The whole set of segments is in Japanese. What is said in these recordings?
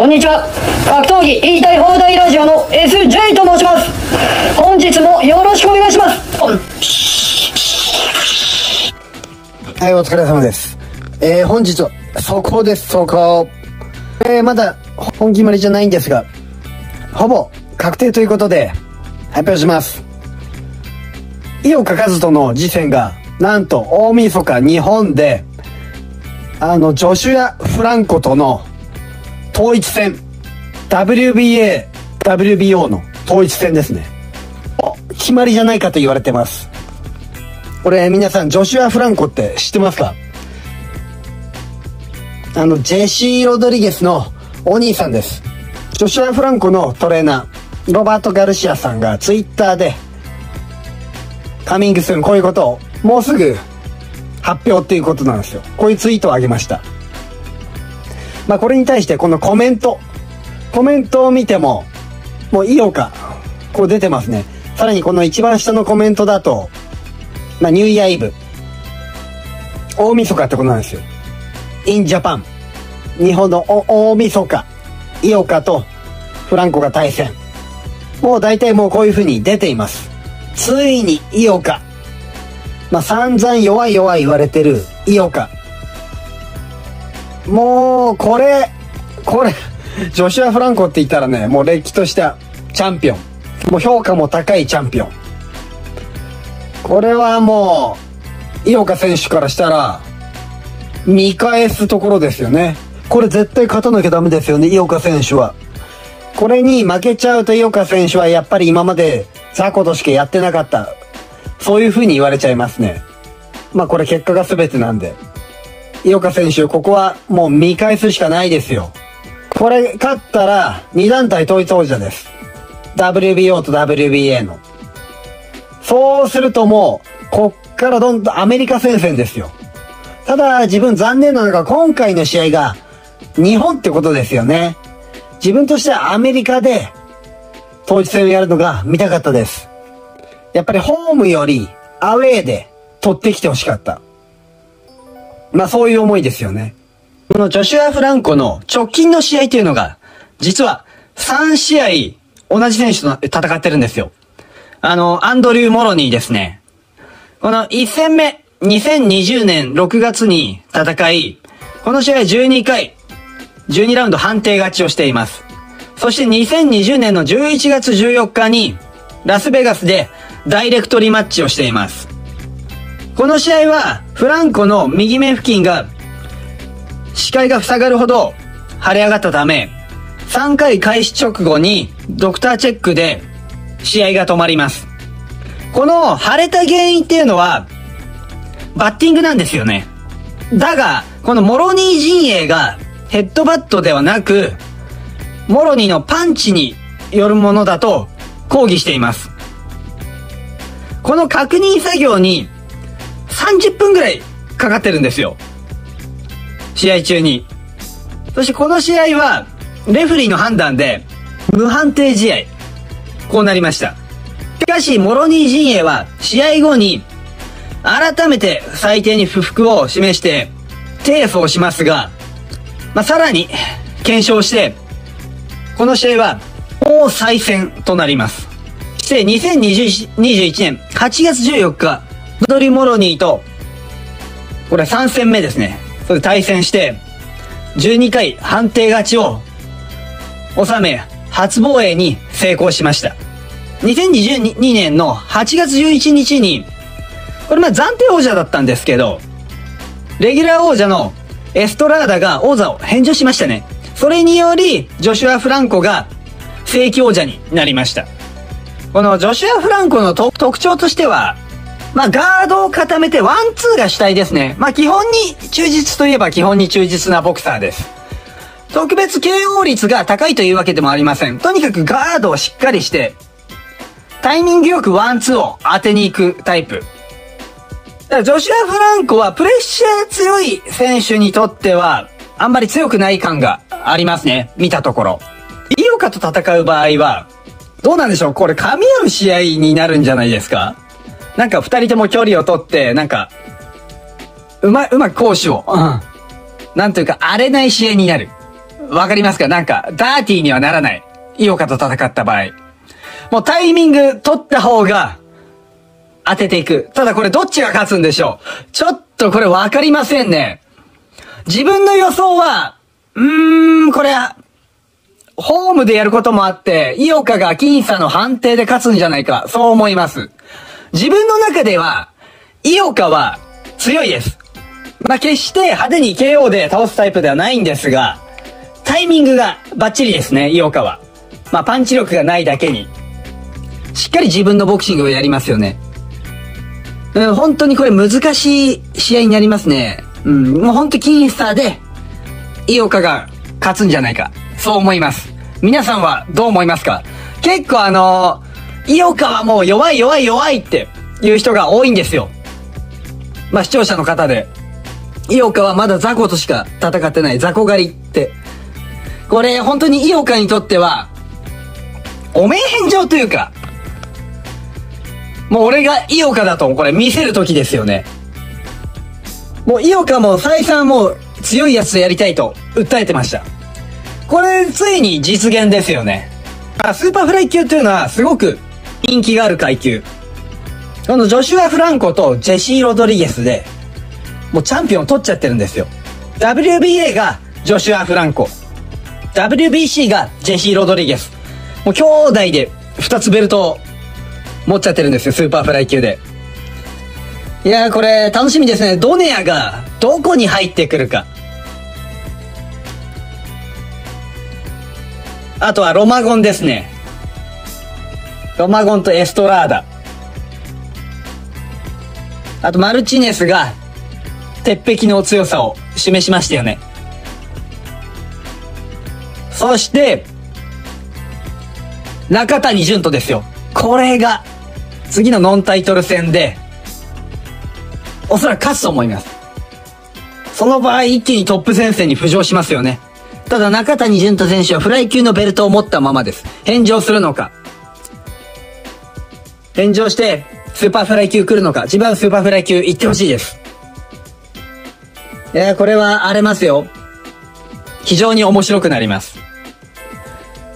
こんにちは格闘技言いたい放題ラジオの SJ と申します本日もよろしくお願いしますはい、お疲れ様です。えー、本日は、速報です、速報。えー、まだ、本決まりじゃないんですが、ほぼ、確定ということで、発表します。井岡一人の次戦が、なんと、大晦日、日本で、あの、ジョシュア・フランコとの、統一戦、WBA、WBO の統一戦ですね。お、決まりじゃないかと言われてます。これ皆さんジョシュア・フランコって知ってますか？あのジェシー・ロドリゲスのお兄さんです。ジョシュア・フランコのトレーナー。ロバート・ガルシアさんがツイッターでカミングスンこういうことをもうすぐ発表っていうことなんですよ。こういうツイートを上げました。まあこれに対してこのコメントコメントを見てももういいよかこう出てますねさらにこの一番下のコメントだとまあ、ニューイヤーイブ。大晦日ってことなんですよ。in Japan。日本の大晦日。井岡とフランコが対戦。もう大体もうこういう風に出ています。ついに井岡。まあ、散々弱い弱い言われてる井岡。もう、これ、これ、ジョシュア・フランコって言ったらね、もうれっきとしたチャンピオン。もう評価も高いチャンピオン。これはもう、井岡選手からしたら、見返すところですよね。これ絶対勝たなきゃダメですよね、井岡選手は。これに負けちゃうと井岡選手はやっぱり今まで雑魚としかやってなかった。そういう風に言われちゃいますね。まあこれ結果が全てなんで。井岡選手、ここはもう見返すしかないですよ。これ勝ったら2団体統一王者です。WBO と WBA の。そうするともう、こっからどんどんアメリカ戦線ですよ。ただ、自分残念なのが今回の試合が日本ってことですよね。自分としてはアメリカで統一戦をやるのが見たかったです。やっぱりホームよりアウェーで取ってきてほしかった。まあそういう思いですよね。このジョシュア・フランコの直近の試合というのが、実は3試合同じ選手と戦ってるんですよ。あの、アンドリュー・モロニーですね。この1戦目、2020年6月に戦い、この試合12回、12ラウンド判定勝ちをしています。そして2020年の11月14日に、ラスベガスでダイレクトリマッチをしています。この試合は、フランコの右目付近が、視界が塞がるほど腫れ上がったため、3回開始直後にドクターチェックで試合が止まります。この腫れた原因っていうのは、バッティングなんですよね。だが、このモロニー陣営がヘッドバットではなく、モロニーのパンチによるものだと抗議しています。この確認作業に30分ぐらいかかってるんですよ。試合中に。そしてこの試合は、レフリーの判断で、無判定試合。こうなりました。しかし、モロニー陣営は、試合後に、改めて裁定に不服を示して、提訴をしますが、まあ、さらに、検証して、この試合は、もう再戦となります。そして、2021年8月14日、ドリモロニーと、これ3戦目ですね。それ対戦して、12回判定勝ちを収め、初防衛に成功しました。2022年の8月11日に、これまあ暫定王者だったんですけど、レギュラー王者のエストラーダが王座を返上しましたね。それにより、ジョシュア・フランコが正規王者になりました。このジョシュア・フランコの特徴としては、まあガードを固めてワンツーが主体ですね。まあ基本に忠実といえば基本に忠実なボクサーです。特別 KO 率が高いというわけでもありません。とにかくガードをしっかりして、タイミングよくワンツーを当てに行くタイプ。だからジョシュア・フランコはプレッシャー強い選手にとっては、あんまり強くない感がありますね。見たところ。井岡と戦う場合は、どうなんでしょう？これ噛み合う試合になるんじゃないですか？なんか二人とも距離を取って、なんか、うま、うまく攻守を、うん。なんというか荒れない試合になる。わかりますか？なんか、ダーティーにはならない。井岡と戦った場合。もうタイミング取った方が、当てていく。ただこれどっちが勝つんでしょう？ちょっとこれわかりませんね。自分の予想は、うーん、これ、ホームでやることもあって、井岡が僅差の判定で勝つんじゃないか、そう思います。自分の中では、井岡は強いです。まあ、決して派手に KO で倒すタイプではないんですが、タイミングがバッチリですね、井岡は。まあ、パンチ力がないだけに。しっかり自分のボクシングをやりますよね。うん、本当にこれ難しい試合になりますね。うん、もう本当僅差で、井岡が勝つんじゃないか。そう思います。皆さんはどう思いますか？結構あのー、井岡はもう弱い弱い弱いっていう人が多いんですよ。まあ視聴者の方で。井岡はまだ雑魚としか戦ってない雑魚狩りって。これ本当に井岡にとっては、お名返上というか、もう俺が井岡だとこれ見せる時ですよね。もう井岡も再三もう強いやつでやりたいと訴えてました。これついに実現ですよね。スーパーフライ級というのはすごく人気がある階級。このジョシュア・フランコとジェシー・ロドリゲスで、もうチャンピオン取っちゃってるんですよ。WBA がジョシュア・フランコ。WBC がジェシー・ロドリゲス。もう兄弟で2つベルトを持っちゃってるんですよ、スーパーフライ級で。いやーこれ楽しみですね。ドネアがどこに入ってくるか。あとはロマゴンですね。ロマゴンとエストラーダ。あとマルチネスが鉄壁の強さを示しましたよね。そして、中谷潤人ですよ。これが次のノンタイトル戦でおそらく勝つと思います。その場合一気にトップ戦線に浮上しますよね。ただ中谷潤人選手はフライ級のベルトを持ったままです。返上するのか。返上してスーパーフライ級来るのか。自分はスーパーフライ級行ってほしいです。いや、これは荒れますよ。非常に面白くなります。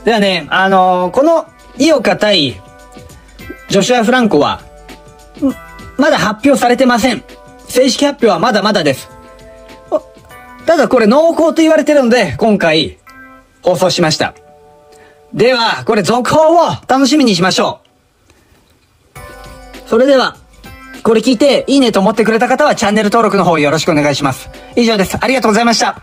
ではね、あのーこの井岡対ジョシュア・フランコは、まだ発表されてません。正式発表はまだまだです。ただこれ濃厚と言われてるので、今回、放送しました。では、これ続報を楽しみにしましょう。それでは、これ聞いていいねと思ってくれた方はチャンネル登録の方よろしくお願いします。以上です。ありがとうございました。